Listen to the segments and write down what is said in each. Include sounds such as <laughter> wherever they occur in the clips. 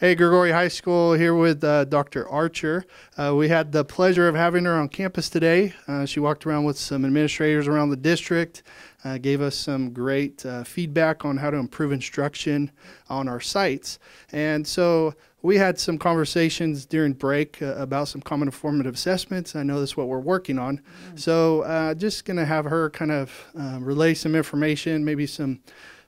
Hey, Gregory High School here with uh, Dr. Archer. Uh, we had the pleasure of having her on campus today. Uh, she walked around with some administrators around the district, uh, gave us some great uh, feedback on how to improve instruction on our sites. And so we had some conversations during break uh, about some common formative assessments. I know that's what we're working on. So just going to have her kind of relay some information, maybe some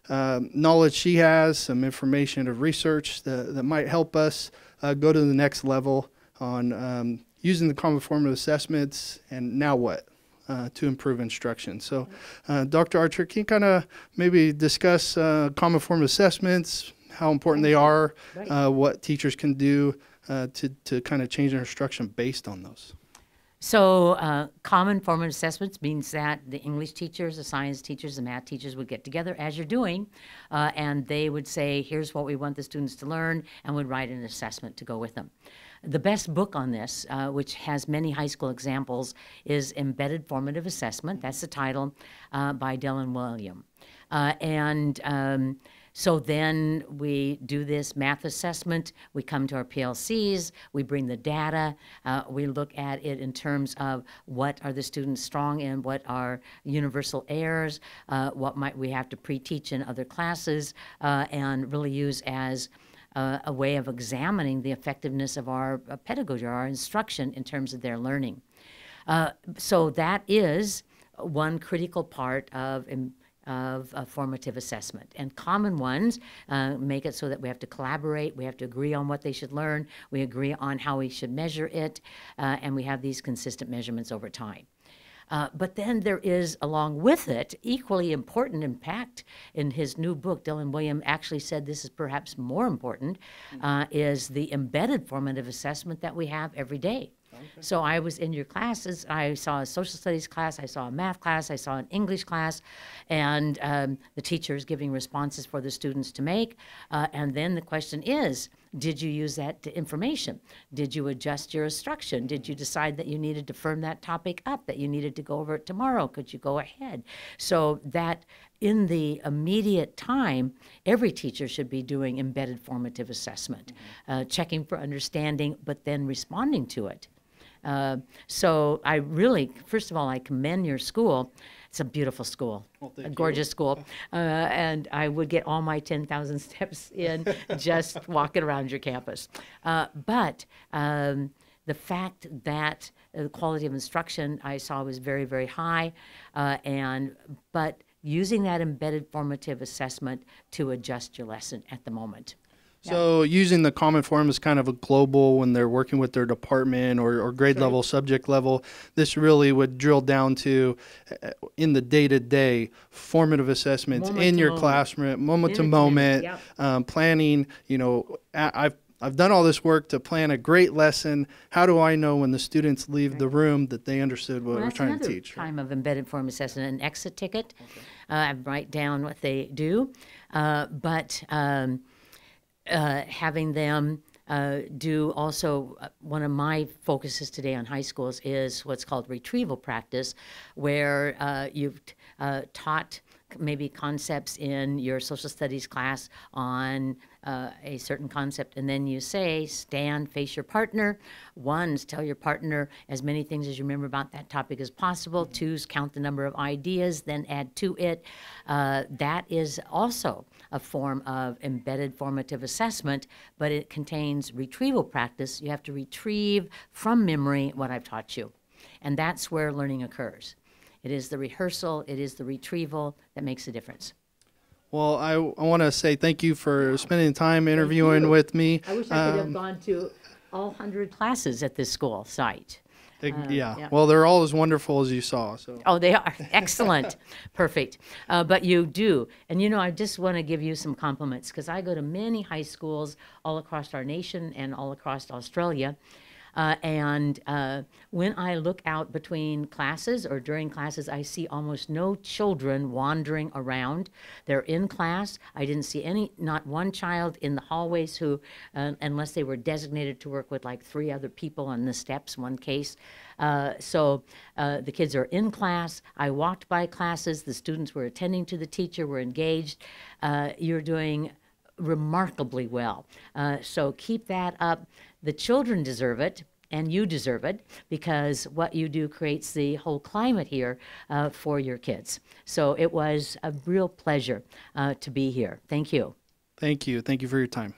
uh, knowledge she has, some information of research that, that might help us uh, go to the next level on um, using the common formative assessments and now what uh, to improve instruction. So, uh, Dr. Archer, can you kind of maybe discuss uh, common formative assessments, how important they are, uh, what teachers can do to, to kind of change their instruction based on those? So, uh, common formative assessments means that the English teachers, the science teachers, the math teachers would get together, as you're doing, uh, and they would say, here's what we want the students to learn, and would write an assessment to go with them. The best book on this, uh, which has many high school examples, is Embedded Formative Assessment. That's the title uh, by Dylan Wiliam. Uh, and um, so then we do this math assessment. We come to our PLCs. We bring the data. Uh, we look at it in terms of what are the students strong in, what are universal errors, uh, what might we have to pre-teach in other classes, uh, and really use as uh, a way of examining the effectiveness of our uh, pedagogy, our instruction in terms of their learning. Uh, so that is one critical part of of formative assessment. And common ones uh, make it so that we have to collaborate, we have to agree on what they should learn, we agree on how we should measure it, uh, and we have these consistent measurements over time. Uh, but then there is, along with it, equally important impact. In his new book, Dylan Wiliam actually said this is perhaps more important, uh, is the embedded formative assessment that we have every day. So I was in your classes. I saw a social studies class, I saw a math class, I saw an English class, and um, the teachers giving responses for the students to make. Uh, and then the question is, did you use that information? Did you adjust your instruction? Did you decide that you needed to firm that topic up, that you needed to go over it tomorrow? Could you go ahead? So that in the immediate time, every teacher should be doing embedded formative assessment, uh, checking for understanding, but then responding to it. Uh, so I really, first of all, I commend your school. It's a beautiful school, well, a gorgeous you. school, <laughs> uh, and I would get all my 10,000 steps in <laughs> just walking around your campus. Uh, but um, the fact that the quality of instruction I saw was very, very high, uh, and but using that embedded formative assessment to adjust your lesson at the moment. So using the common form is kind of a global when they're working with their department or, or grade level, subject level, this really would drill down to uh, in the day to day formative assessments moment in your moment. classroom, moment to moment, yep. um, planning. You know, I've I've done all this work to plan a great lesson. How do I know when the students leave right. the room that they understood what well, we're trying to teach? Time of embedded form assessment, an exit ticket. Okay. Uh, I write down what they do, uh, but. Um, uh, having them uh, do also uh, one of my focuses today on high schools is what's called retrieval practice, where uh, you've uh, taught maybe concepts in your social studies class on uh, a certain concept, and then you say, stand, face your partner. One's tell your partner as many things as you remember about that topic as possible. Mm-hmm. Two's count the number of ideas, then add to it. Uh, that is also a form of embedded formative assessment, but it contains retrieval practice. You have to retrieve from memory what I've taught you. And that's where learning occurs. It is the rehearsal, it is the retrieval that makes a difference. Well, I, I want to say thank you for spending time interviewing with me. I wish I could have um, gone to all 100 classes at this school site. Uh, yeah. yeah. Well, they're all as wonderful as you saw. So. Oh, they are <laughs> excellent, perfect. Uh, but you do, and you know, I just want to give you some compliments because I go to many high schools all across our nation and all across Australia, uh, and uh, when I look out between classes or during classes, I see almost no children wandering around. They're in class. I didn't see any, not one child in the hallways who, uh, unless they were designated to work with like three other people on the steps, one case. Uh, so uh, the kids are in class. I walked by classes. The students were attending to the teacher, were engaged. Uh, you're doing remarkably well. Uh, so keep that up. The children deserve it. And you deserve it because what you do creates the whole climate here uh, for your kids. So it was a real pleasure uh, to be here. Thank you. Thank you. Thank you for your time.